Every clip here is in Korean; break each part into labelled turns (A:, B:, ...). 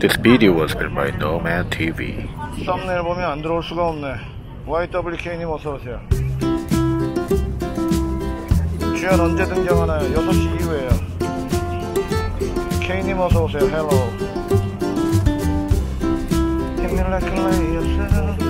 A: This video was filmed by Nomad TV.
B: 썸네일 보면 안 들어올 수가 없네. YWK님 어서오세요. 주연 언제 등장하나요? 6시 이후에요. K님 어서오세요. Hello. Hit me like a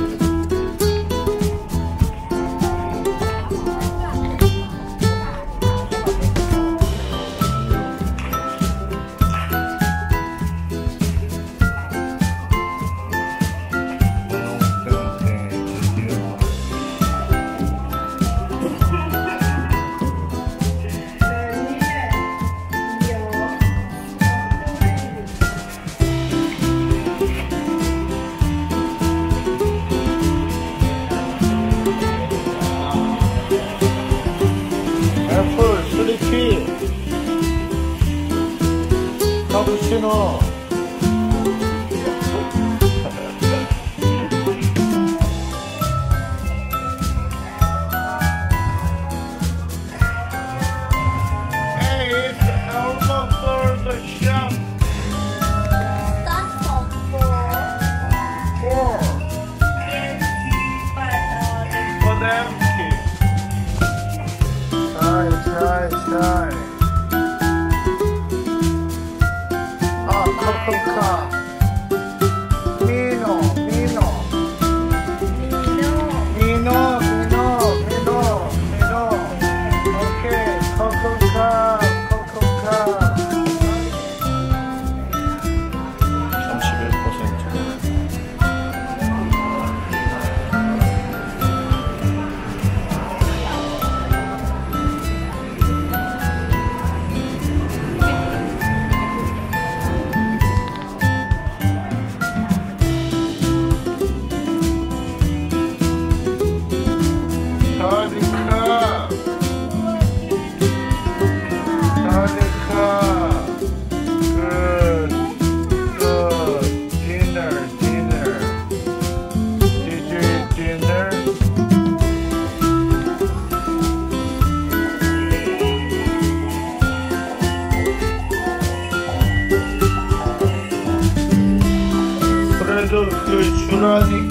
B: しての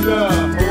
B: 주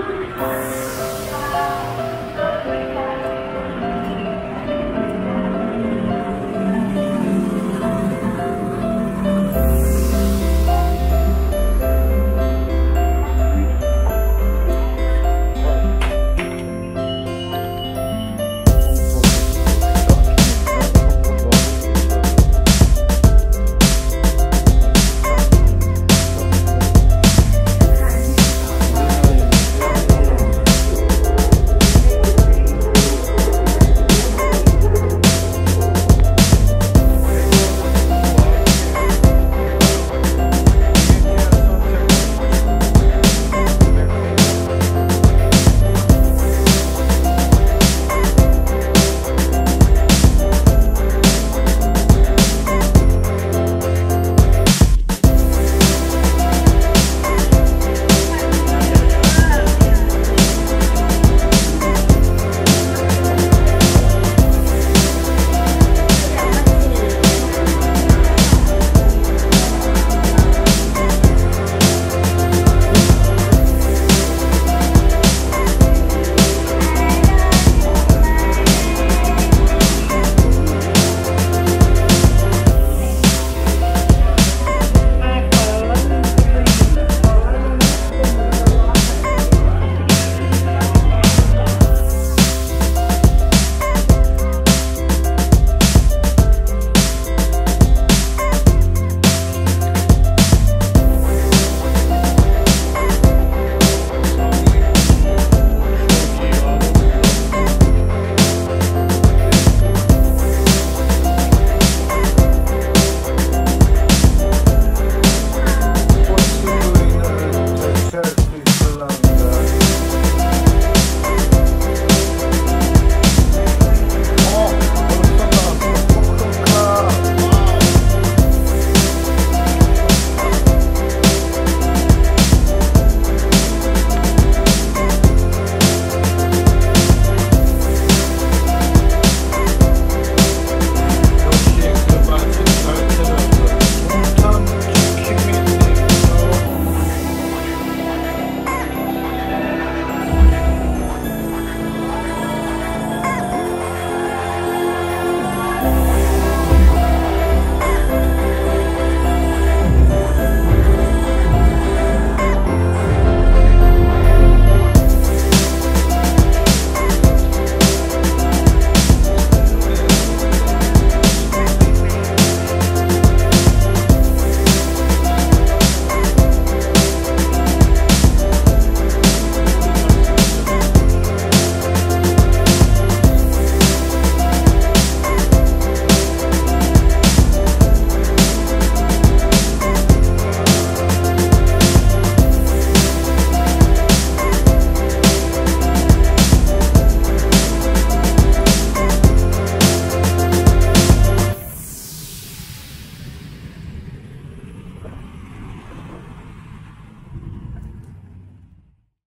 B: Música